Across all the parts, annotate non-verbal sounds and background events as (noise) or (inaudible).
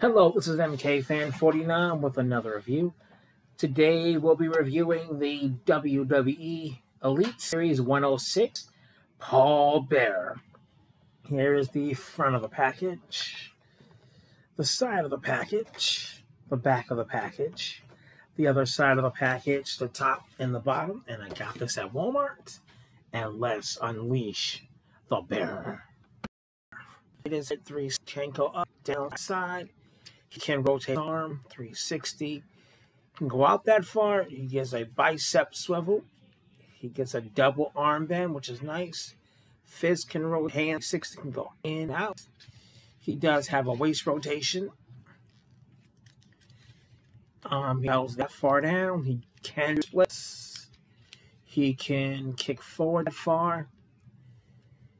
Hello, this is MK Fan 49 with another review. Today we'll be reviewing the WWE Elite Series 106 Paul Bearer. Here is the front of the package, the side of the package, the back of the package, the other side of the package, the top and the bottom, and I got this at Walmart. And let's unleash the bear. It is at three can go up, down, side, he can rotate arm 360. Can go out that far. He gets a bicep swivel. He gets a double armband, which is nice. Fist can rotate hand 60 can go in out. He does have a waist rotation. Um, he goes that far down. He can splits. He can kick forward that far.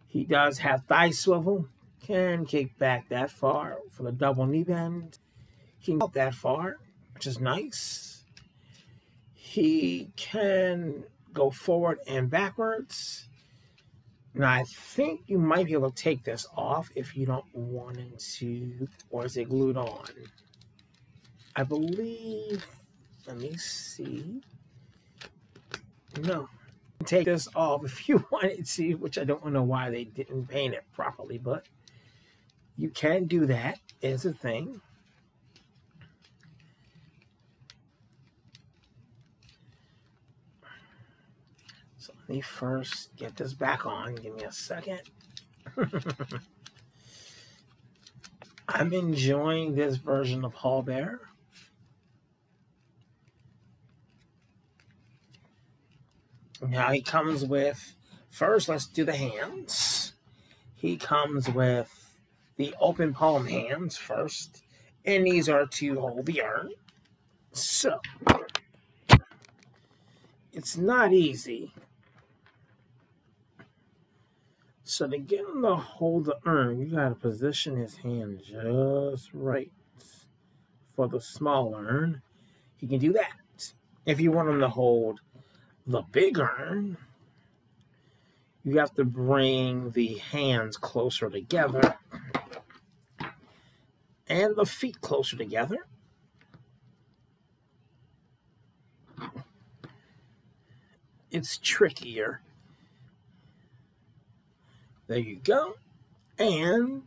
He does have thigh swivel can kick back that far for the double knee bend. He can go that far, which is nice. He can go forward and backwards. Now, I think you might be able to take this off if you don't want it to, or is it glued on? I believe, let me see. No, take this off if you (laughs) wanted to, which I don't know why they didn't paint it properly, but you can do that as a thing. So let me first get this back on. Give me a second. (laughs) I'm enjoying this version of Paul Bearer. Now he comes with, first let's do the hands. He comes with the open palm hands first, and these are to hold the urn. So, it's not easy. So to get him to hold the urn, you gotta position his hand just right for the small urn. He can do that. If you want him to hold the big urn, you have to bring the hands closer together and the feet closer together. It's trickier. There you go. And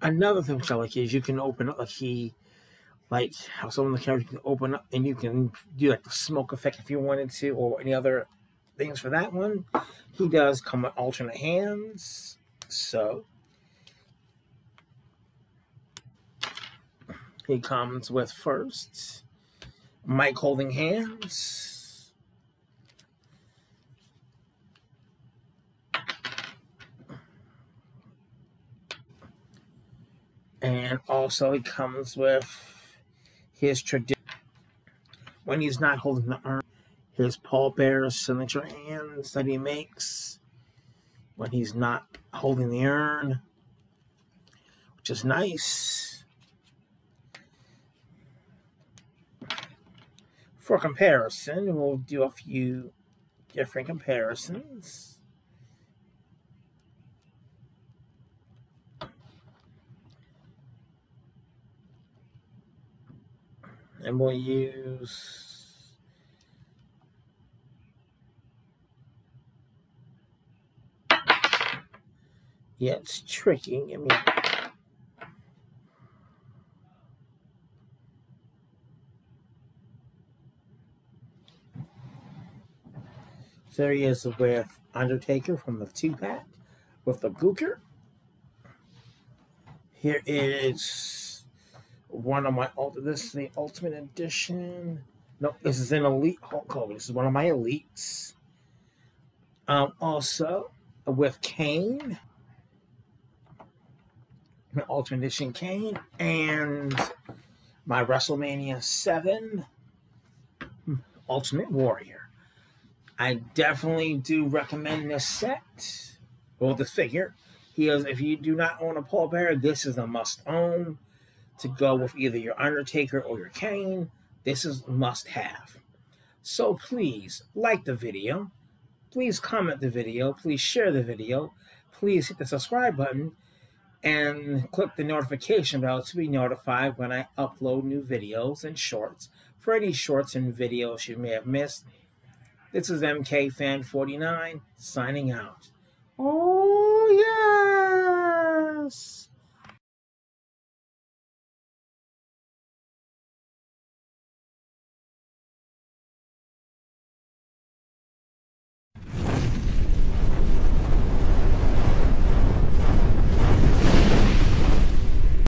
another thing which I like is you can open up a key, like how some of the cameras can open up and you can do like the smoke effect if you wanted to, or any other things for that one. He does come with alternate hands. So He comes with first mic holding hands. And also he comes with his tradition when he's not holding the urn, his Paul Bearer signature hands that he makes when he's not holding the urn, which is nice. for comparison, we'll do a few different comparisons. And we'll use yeah, it's tricky. Give me There he is with Undertaker from the two pack with the Gooker. Here is one of my this is the Ultimate Edition. No, this is an Elite Hulk Hogan. This is one of my elites. Um, also with Kane, my Ultimate Edition Kane, and my WrestleMania 7 Ultimate Warrior. I definitely do recommend this set. Well, this figure. He is, if you do not own a Paul Bearer, this is a must own to go with either your Undertaker or your Kane. This is must have. So please like the video. Please comment the video. Please share the video. Please hit the subscribe button. And click the notification bell to be notified when I upload new videos and shorts. For any shorts and videos you may have missed, this is MKFan49 signing out. Oh, yes!